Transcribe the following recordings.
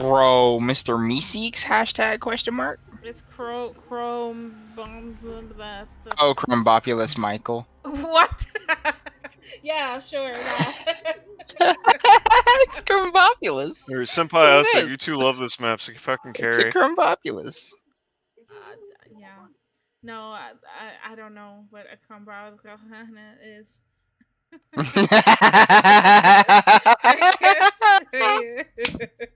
Bro, Mr. Meeseeks hashtag question mark? It's cro chrome bomb blah, stuff. Oh, Krombopulos Michael. What? yeah, sure. that. it's Krombopulos. Or Senpai, it I is. you two love this map, so you fucking It's a carry. Crumbopulous. uh, yeah. No, I, I I don't know what a crumb is. I can't say it.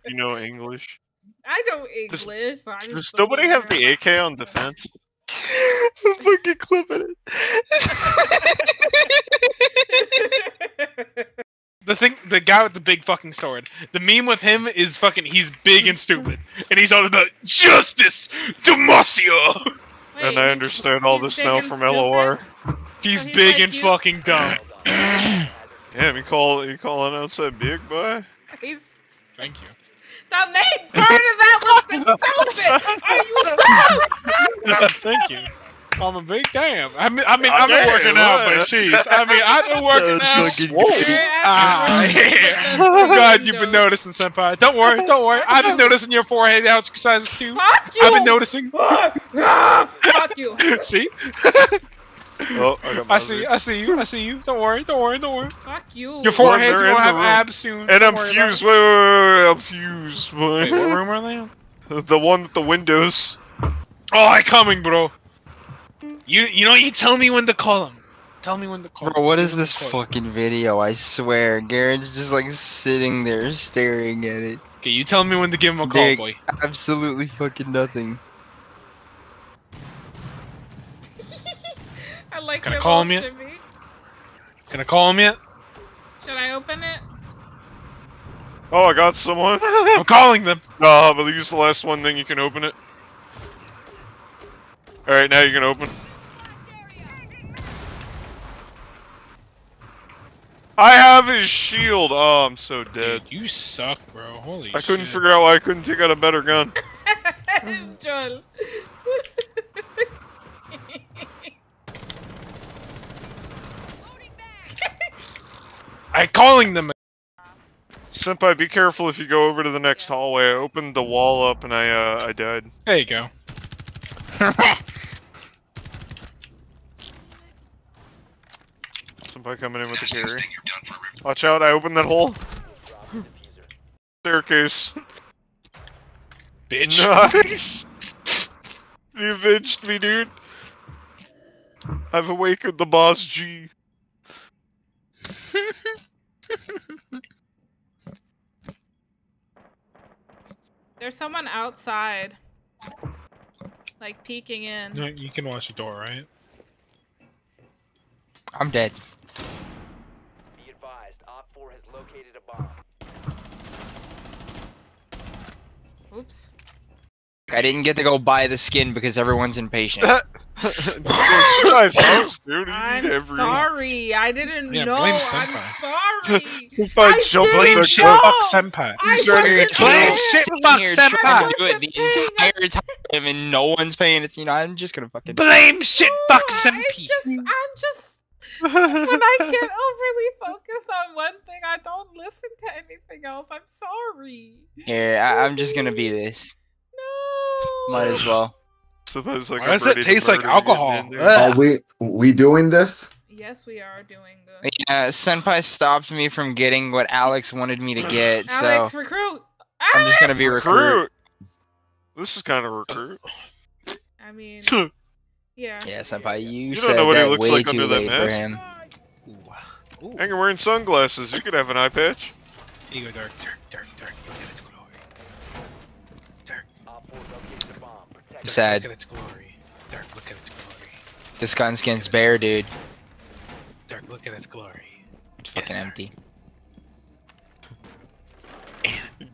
You know English. I don't Does- English. so Does don't nobody have the AK on defense? I'm fucking clipping it. The thing, the guy with the big fucking sword. The meme with him is fucking. He's big and stupid, and he's all about justice, demacia. Wait, and I understand all this now from stupid? LOR. He's So he's big like and you? fucking dumb. Damn, you call you calling out that big boy? He's Thank you. the main part of that was the stupid. Are you dumb? Thank you. I'm a big damn. I mean, I mean, I've been working out, but jeez, I mean, I've been working That's out. fucking Whoa. good. You're Ah, acting rude yeah. with I'm glad you've been noticing, senpai. Don't worry, don't worry. I've been noticing your forehead exercises too. Fuck you. I've been noticing. Fuck you. see? Oh, I I see, I see you, I see you. Don't worry, don't worry, don't worry. Fuck you. Your forehead's they're gonna have room. abs soon. And I'm fused. it. Wait, wait, wait, wait, I'm fused. Wait, what room are they in? the one with the windows. Oh, I coming, bro. You, you know, you tell me when to call him. Tell me when to call. Bro, him. what Tell is me when this to call him. fucking video? I swear, Garrett's just like sitting there staring at it. Okay, you tell me when to give him a call, Dick. boy. Absolutely fucking nothing. I like Can I call him yet? shimmy. Can I call him yet? Should I open it? Oh, I got someone. I'm calling them. No, but use the last one, then you can open it. Alright, now you can open. I have his shield! Oh, I'm so dead. Dude, you suck, bro. Holy I couldn't shit. figure out why I couldn't take out a better gun. Joel. I calling them. Senpai, be careful if you go over to the next hallway. I opened the wall up and I, uh, I died. There you go. Senpai coming in with the carry. Watch out, I opened that hole. Staircase. Bitch. Nice! you avenged me, dude. I've awakened the boss G. There's someone outside. Like peeking in. No, you can watch the door, right? I'm dead. Be advised, Op 4 has located a bomb. Oops. I didn't get to go buy the skin because everyone's impatient. you guys host, dude. You I'm need every. sorry. I didn't Yeah, know. blame I'm Senpai. sorry. If I jump didn't in Blame the shit, know. fuck senpai. I Sure, wasn't it's Blame paying- shit, Sitting fuck here senpai. trying to do it the Wasn't paying entire time and no one's paying attention. You know, I'm just gonna fucking. Blame shit, fuck No, senpai. I just, I'm just. When I get overly focused on one thing, I don't listen to anything else. I'm sorry. Here, I, I'm just gonna be this. No. Might as well. Suppose like Why does it ready taste like alcohol? Are we we doing this? Yes, we are doing this. Yeah, Senpai stopped me from getting what Alex wanted me to get, so Alex, recruit. I'm just gonna be recruit. Recruit. This is kind of recruit. I mean, yeah. Yeah, Senpai, you, You don't know what he looks way like too under that late for mask. him. Ooh. And you're wearing sunglasses. You could have an eye patch. Here you go, Dark, Dark, Dark, Dark. Look at its glory. Dark, Op 4 located a bomb. Protect I'm it. sad. look at its glory. Dark, look at its glory. This gun skin's bare, dude. Dark, look at its glory. It's fucking Yes, empty.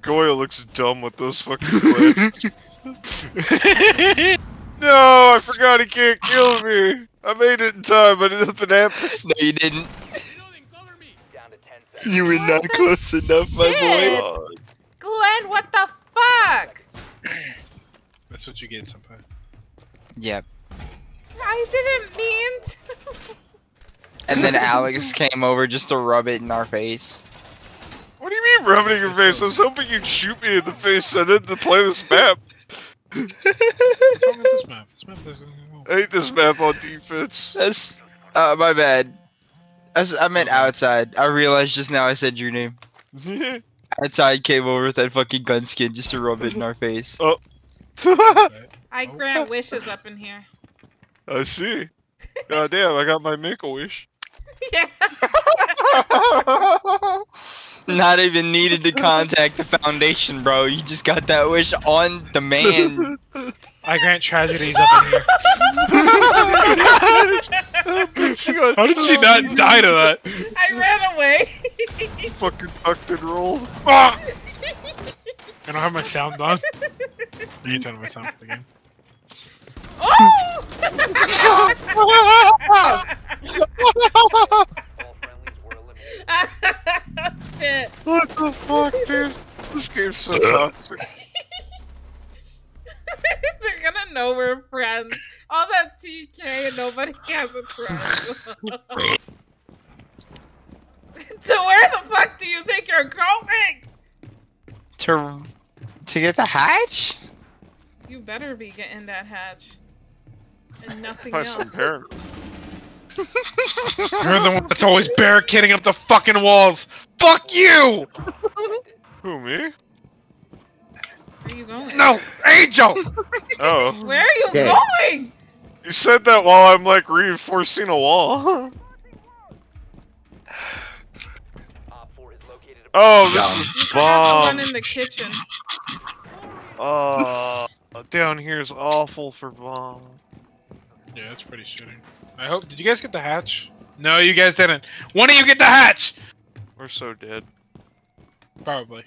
Goyo looks dumb with those fucking sweats. no, I forgot he can't kill me. I made it in time, but nothing happened. No, you didn't. Down to 10 seconds. You were not close enough, my boy. Glenn, what the fuck? That's what you get, senpai. Yep. I didn't mean to. And then Alex came over just to rub it in our face. what do you mean keep rubbing in your face. I was hoping you'd shoot me in the face. I didn't to play this map. What's wrong with this map? This map doesn't. I hate this map on defense. That's uh, my bad. That's, I meant outside. I realized just now I said your name. Outside came over with that fucking gun skin just to rub it in our face. I grant wishes up in here. I see. God damn, I got my make a wish. yeah. Not even needed to contact the foundation, bro. You just got that wish on demand. I grant tragedies up in here. How did she not die to that? I ran away. Fucking tucked and rolled. Ah! I don't have my sound on. I need to turn on for the game. oh! All friendlies were eliminated. Shit. What the fuck, dude? This game's so toxic. They're gonna know we're friends. All that TK and nobody has a trust. so where the fuck do you think you're going? to to get the hatch? You better be getting that hatch. And nothing By some else. You're the one that's always barricading up the fucking walls. Fuck you! Who, me? Where are you going? No, Angel. Oh. Where are you Okay. going? You said that while I'm like reinforcing a wall. Op 4 has located a Oh, You this is should have to run bomb. in the kitchen. Oh, down here is awful for bomb. Yeah, that's pretty shitty. I hope. Did you guys get the hatch? No, you guys didn't. One of you get the hatch. We're so dead. Probably.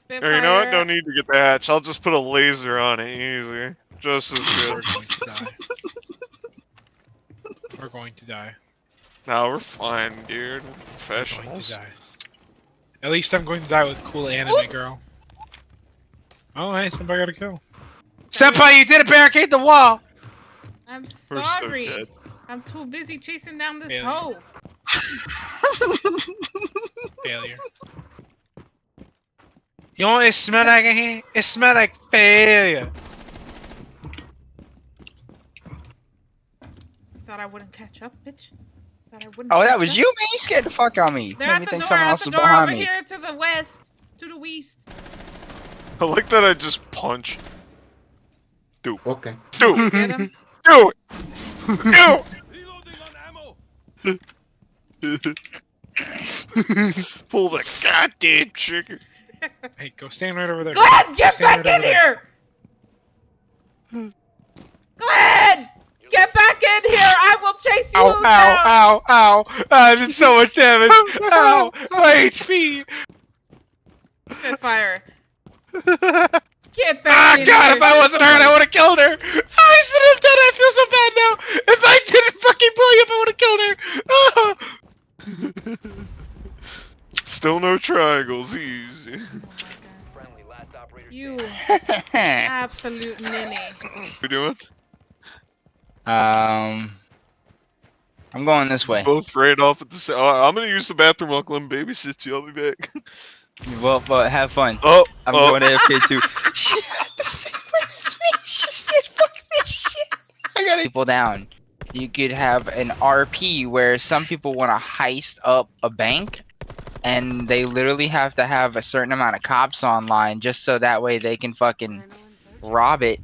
Spitfire. Or you know what? Don't need to get the hatch. I'll just put a laser on it. Easy. Just as good. We're going to die. We're going to die. No, we're fine, dude. We're We're going to die. At least I'm going to die with cool anime Oops. girl. Oh, hey, somebody got a kill. Senpai, you didn't barricade the wall. I'm We're so sorry. I'm too busy chasing down this Failure. hoe. Failure. You know what it smell like in here? It smell like failure. Thought I wouldn't catch up, bitch. Thought I wouldn't. Oh, that was up. you, man. You scared the fuck out of me. They're Made at me the think door. someone At else the was door behind over me. here to the west, to the west. I like that I just punch. Okay. Do Get him. do it. Do it. Pull the goddamn trigger. Hey, go stand right over there. Glenn, get back right in over there. here. Glenn, get back in here. I will chase you Ow, down. ow, ow, ow! I did so much damage! Ow! My HP! Spitfire. ah, Get back in God, here. if I wasn't hurt, I would have killed her! I should have done it! I feel so bad now! If I didn't fucking blow you up, I would have killed her! Ah. Still no triangles. Easy. friendly. Last operator You absolute ninny. We doing? um, I'm going this way. Both ran off at the same. Oh, I'm gonna use the bathroom while Glenn babysit you. I'll be back. Well, well, have fun. Oh, I'm oh. going AFK too. she had the same as me. She said, "Fuck this shit." I gotta people down. You could have an RP where some people want to heist up a bank, and they literally have to have a certain amount of cops online just so that way they can fucking rob it.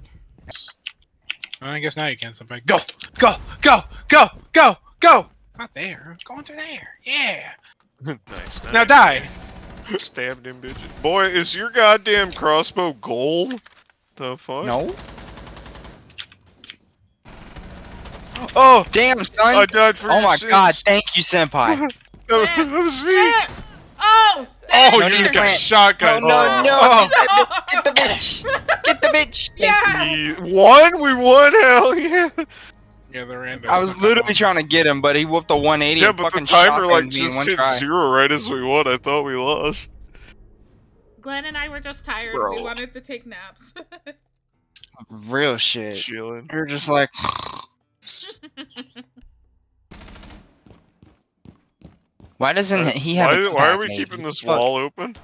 I guess now you can, somebody. Go! Go! Go! Go! Go! Go! Not there. I'm going through there. Yeah! nice, nice. Now die! Stabbed him, bitch. Boy, is your goddamn crossbow gold? The fuck? No, Oh, damn I son. died for Oh my sins. god, thank you, senpai. That, that was me. Oh, Oh, dang you just got plant- shotgun. No, no, no. Oh. Get the bitch. Get the bitch. Yeah. We won. We won. Hell yeah. Yeah, the random. I was literally trying to get him, but he whooped a 180 Yeah, and but the timer like shotgunned me in just hit try. zero right as we won. I thought we lost. Glenn and I were just tired. Bro. We wanted to take naps. Real shit. Chilling. You're just like, why doesn't Uh, he have? Why, a why are we maybe? keeping this Fuck. wall open?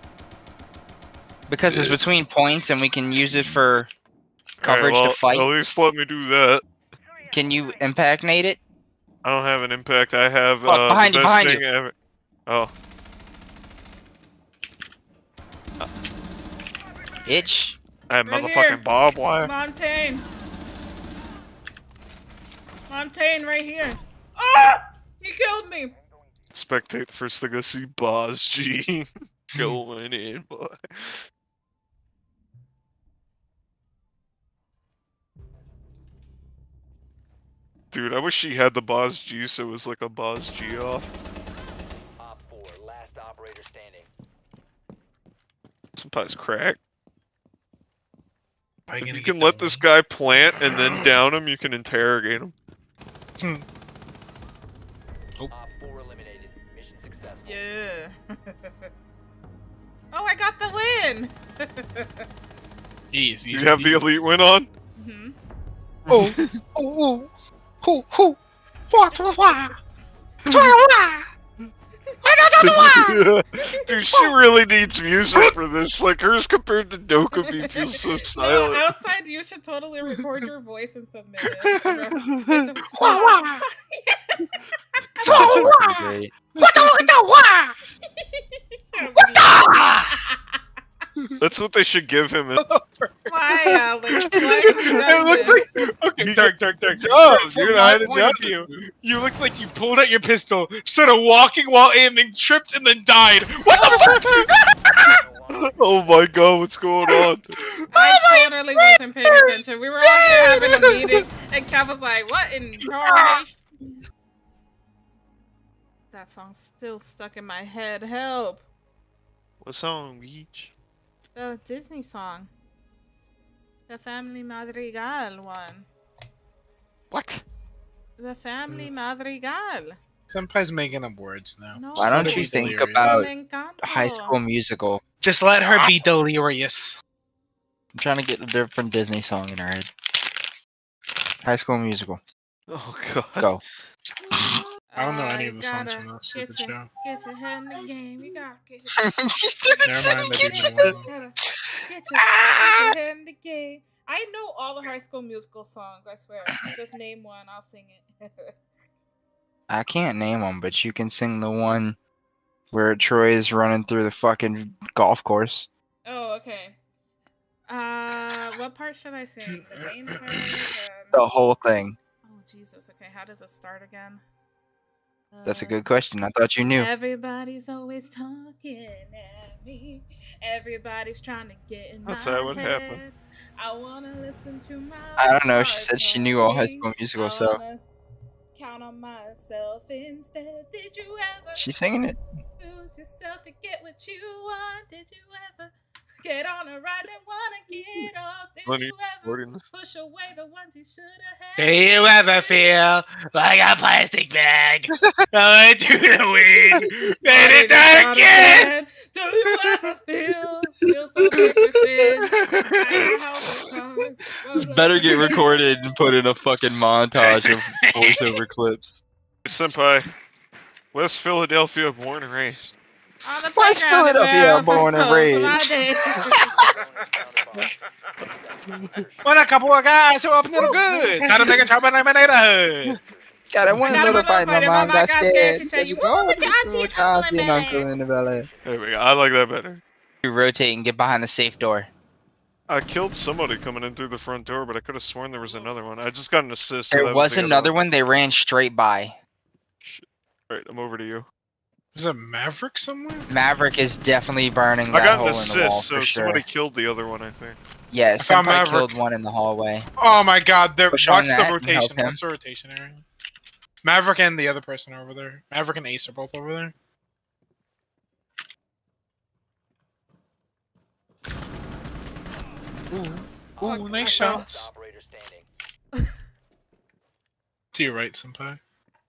Because it's between points and we can use it for Alright, coverage well, to fight. At least let me do that. Can you impact nade it? I don't have an impact. I have Fuck, uh, behind the you, best behind thing you. ever. Oh, Itch. I have Right motherfucking here. barbed wire. Montagne. Montagne, right here. Ah! He killed me. Spectate the first thing I see. Boss G going in, boy. Dude, I wish she had the Boss G so it was like a Boss G off. Op 4, last operator standing. Sometimes crack. If you can let this guy plant and then down him, you can interrogate him. Op 4 eliminated. Mission successful. Yeah. oh, I got the win. Easy. You have the elite win on? hmm Oh, oh, oh, What, hmm. Dude, she really needs music for this. Like hers compared to Dokkaebi feels so No, silent. outside, you should totally record your voice and submit it. Wow. That's fucking great. That's what they should give him. Why, Alex? Why have you done It looks this? like okay, Dark, Dark, Dark. Oh, dude, I had a job to view, You look like you pulled out your pistol, started walking while aiming, tripped, and then died. What the fuck? Oh my god, what's going on? I oh totally wasn't paying attention. We were all here having a meeting, and Kev was like, "What in tarnation?" That song's still stuck in my head. Help! What song, Beach? The Disney song, the Family Madrigal one, What? the Family hmm. Madrigal. Senpai's making up words now. No, Why don't you be think delirious. about High School Musical? Just let her be ah. delirious. I'm trying to get a different Disney song in her head. High School Musical. Oh god. Go. I don't know any of the songs gotta from that stupid show. Get your head in the game. You gotta get Just Never mind, I didn't know one. Gotta get your, get your head in the game. I know all the High School Musical songs. I swear. Just name one. I'll sing it. I can't name them, but you can sing the one where Troy is running through the fucking golf course. oh, okay. Uh, what part should I sing? The main part. and- The whole thing. Oh Jesus. Okay, how does it start again? That's a Uh, good question. I thought you knew. Everybody's always talking at me. Everybody's trying to get in That's my how it would head. happen. I wanna listen to my. I don't know. She said she knew all High. School Musical, so Count on myself instead. Did you ever she's singing it. lose yourself to get what you want? Did you ever get on a ride and wanna get off? Did Lenny, you ever push away the ones you should have had? Do you ever feel like a plastic bag oh, going to the wind? And it Not again! again. Do you ever feel feel so interested? I know how it comes. This better get recorded and put in a fucking montage of voiceover clips. Senpai. West Philadelphia, born and raised. On the West playground is Philadelphia, born and raised. day. When a couple of guys who up little good, try to make a trouble in my neighborhood. Got it one a little little fight, my mom got scared. She said, "You go move with your auntie and uncle in uncle in the Bel There we go. I like that better. You rotate and get behind the safe door. I killed somebody coming in through the front door, but I could have sworn there was another one. I just got an assist. so There that was the another one. They ran straight by. Alright, I'm over to you. Is a Maverick somewhere? Maverick is definitely burning I that got hole an in the wall assist, so for sure. somebody killed the other one, I think. Yeah, found somebody Maverick. killed one in the hallway. Oh my god, there Push watch the that and help rotation. him. Watch the rotation area. Maverick and the other person are over there. Maverick and Ace are both over there. Ooh, Oh, ooh, I nice shots. To your right, Senpai.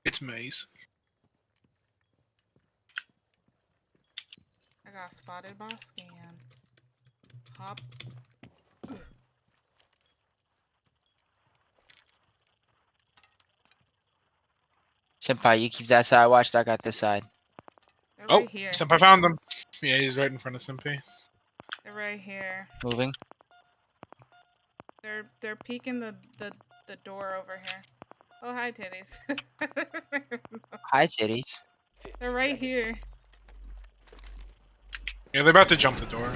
It's Maze. Got spotted by scan. Hop. Senpai, you keep that side watched. I got this side. They're Oh, right here. Senpai found them. Yeah, he's right in front of Senpai. They're right here. Moving. They're they're peeking the the the door over here. Oh hi titties. Hi, titties. they're right here. Yeah, they're about to jump the door.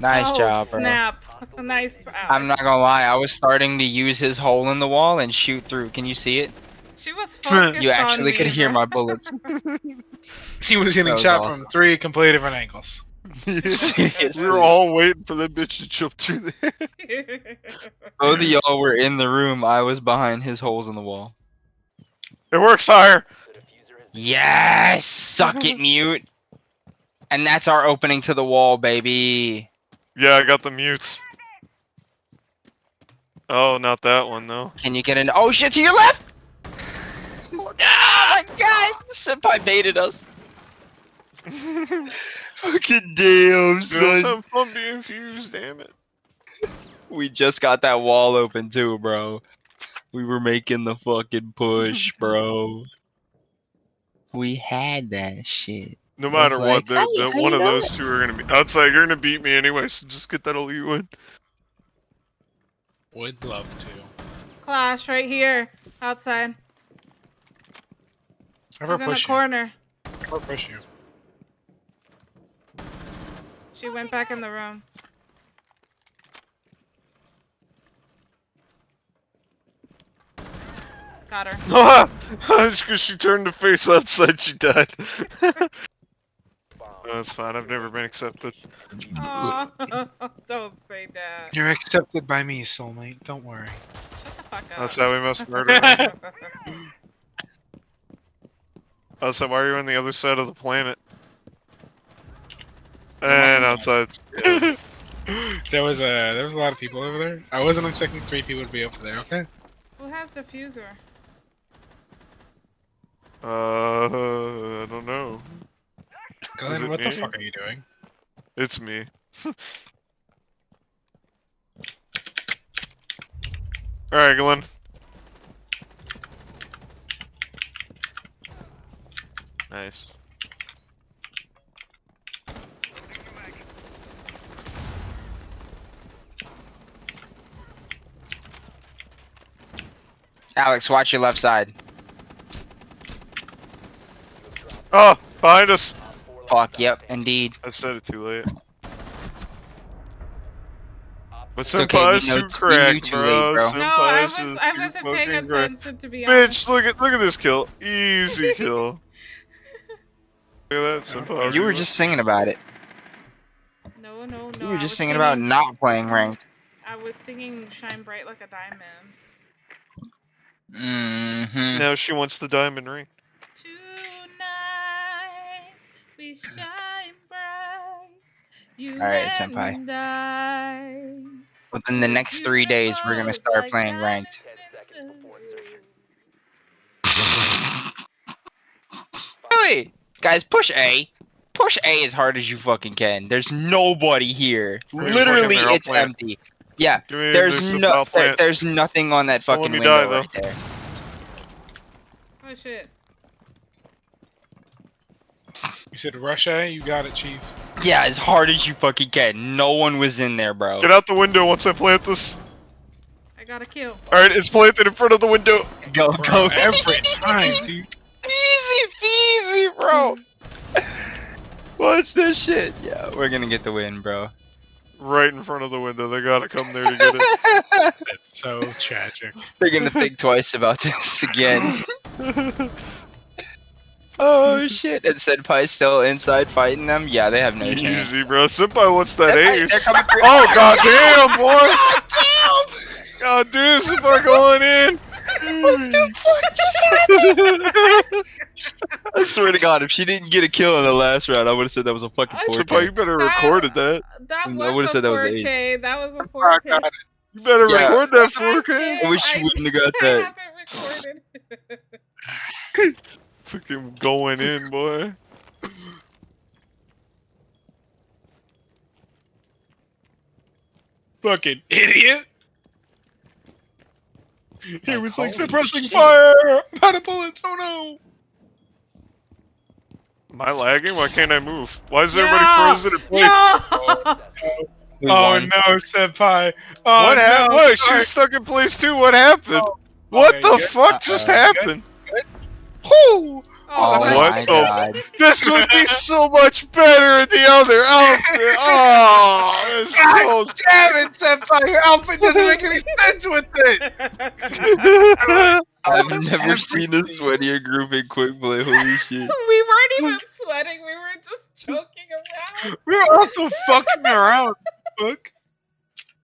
Nice oh, job, bro. snap! nice. I'm not gonna lie, I was starting to use his hole in the wall and shoot through. Can you see it? She was focused You on actually me, could hear my bullets. He was getting was shot awesome. from three completely different angles. we Seriously. were all waiting for that bitch to jump through there. Both of y'all were in the room. I was behind his holes in the wall. It works higher. The Yes! Suck it, mute. And that's our opening to the wall, baby. Yeah, I got the mutes. Oh, not that one though. Can you get an- Oh shit, to your left! Oh my god! Senpai baited us. Fucking damn, son. have fun being fused, damn it. We just got that wall open too, bro. We were making the fucking push, bro. We had that shit. No I was matter what, like, the, "Hey, the, how one you of those two are gonna be outside. You're gonna beat me anyway, so just get that elite win. Would love to. Clash right here, outside. Have her She's in the push you. corner. Have her push you. She went back in the room. Got her. Just because she turned to face outside, she died. bomb. That's fine. I've never been accepted. Aw, don't say that. You're accepted by me, soulmate. Don't worry. Shut the fuck up. That's how we must murder. her. That's how. Why are you on the other side of the planet? And outside. yeah. there was a there was a lot of people over there. I wasn't expecting three people to be over there. Okay. Who has the fuser? Uh, I don't know. Glenn, it what the fuck are you doing? It's me. Alright, Glenn. Nice. Alex, watch your left side. Oh, behind us! Fuck, yep, indeed. I said it too late. But It's okay, we know- too we knew cracked, late, bro. bro. No, I was, I wasn't paying fucking cracked. attention to be honest. Bitch, look at look at this kill. Easy kill. Look at that, Senpai. You were just singing about it. No, no, no. You were just singing about not playing ranked. I was singing "Shine Bright Like a Diamond." Mm-hmm. Now she wants the diamond ring. Tonight we shine bright. You Alright, senpai. and Within the next three days, we're gonna start playing ranked. Really? Guys, push A. Push A as hard as you fucking can. There's nobody here. Who's Literally, working there? I'll it's plant. empty. Yeah, Give there's there's no, there- there's nothing on that fucking window die, right there. Oh shit! You said Russia. You got it, Chief. Yeah, as hard as you fucking can. No one was in there, bro. Get out the window once I plant this. I got a kill. Alright, it's planted in front of the window. Go, Bro, go. every time, dude. Easy peasy, bro. Watch this shit. Yeah, we're gonna get the win, bro. Right in front of the window. They gotta come there to get it. That's so tragic. They're gonna think twice about this again. Oh shit! And Senpai's still inside fighting them. Yeah, they have no chance. Easy, bro. Senpai, what's that Senpai, ace? they're Oh, goddamn, boy! Goddamn! God damn, Senpai going in! What the fuck just happened? I swear to God, if she didn't get a kill in the last round, I would have said that was a fucking I- 4K. Senpai, you better That- recorded that. That I was would've a said that was eight. 4K. That was a 4K. got. You better Yeah. record that I 4K. did. I wish you I wouldn't have got I that. Haven't recorded. Fucking going in, boy. Fucking idiot. He Like, was like suppressing shit. fire. I'm out of bullets. Oh no. Am I lagging? Why can't I move? Why is everybody No! frozen in place? No! We Oh no, senpai. Oh, what happened? no, What? sorry. She's stuck in place too. What happened? Oh, what okay, the good. fuck uh, just Uh-oh. happened? Whoo! Oh, oh what my the- god. Oh, this would be so much better in the other outfit. Oh, it's so damn it, senpai! Your outfit doesn't make any sense with it. I've never seen a sweatier group in quick play. Holy shit. we weren't even sweating. We were just joking around. We were also fucking around. Fuck.